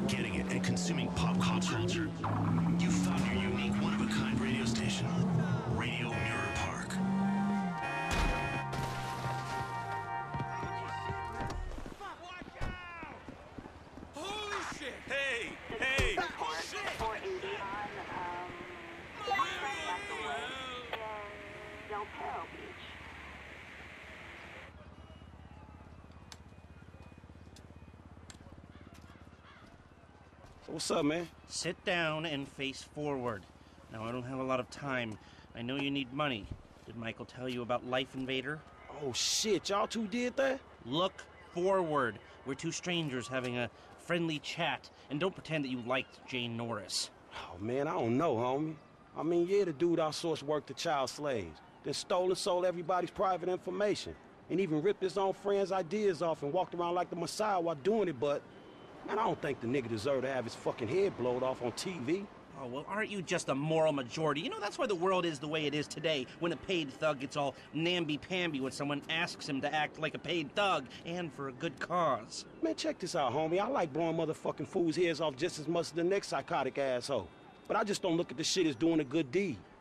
not getting it and consuming pop culture, you found your unique, one-of-a-kind radio station. Radio Mirror Park. Holy shit! Hey! Hey! Report Shit! 480 on, um, in Del Perro Beach. So what's up, man? Sit down and face forward. Now, I don't have a lot of time. I know you need money. Did Michael tell you about Life Invader? Oh shit, y'all two did that? Look forward. We're two strangers having a friendly chat, and don't pretend that you liked Jay Norris. Oh man, I don't know, homie. I mean, yeah, the dude outsourced work to child slaves, then stole and sold everybody's private information, and even ripped his own friends' ideas off and walked around like the Messiah while doing it, but man, I don't think the nigga deserved to have his fucking head blowed off on TV. Oh, well, aren't you just a moral majority? You know, that's why the world is the way it is today, when a paid thug gets all namby-pamby when someone asks him to act like a paid thug, and for a good cause. Man, check this out, homie. I like blowing motherfucking fools' heads off just as much as the next psychotic asshole. But I just don't look at this shit as doing a good deed.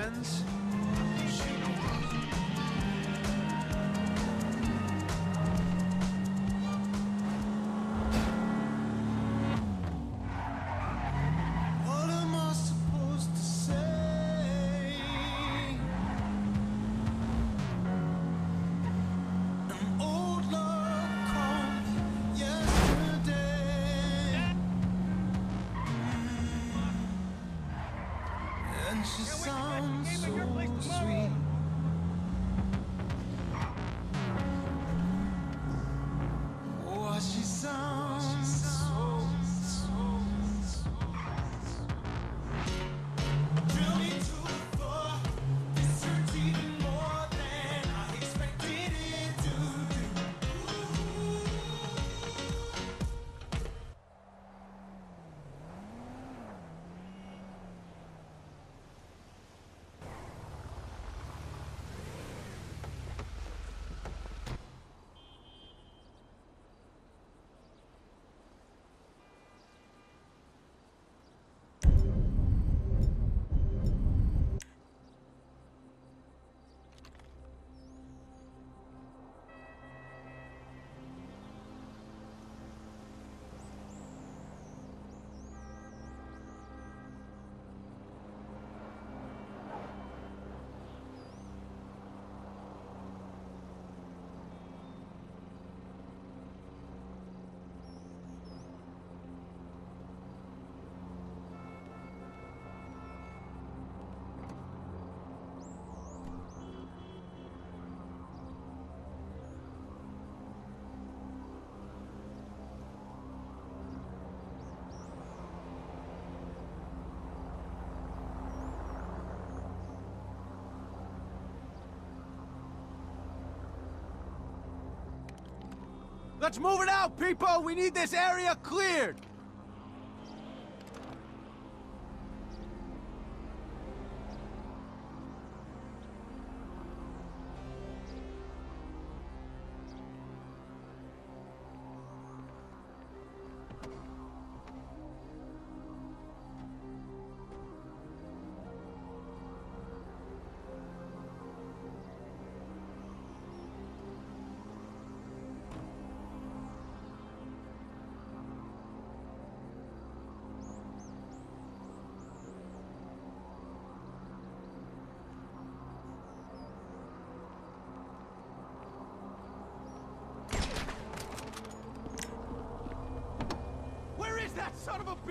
Friends. She sounds so sweet. Let's move it out, people! We need this area cleared!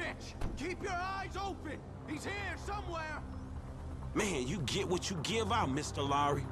Bitch? Keep your eyes open! He's here somewhere! Man, you get what you give out, Mr. Lowry.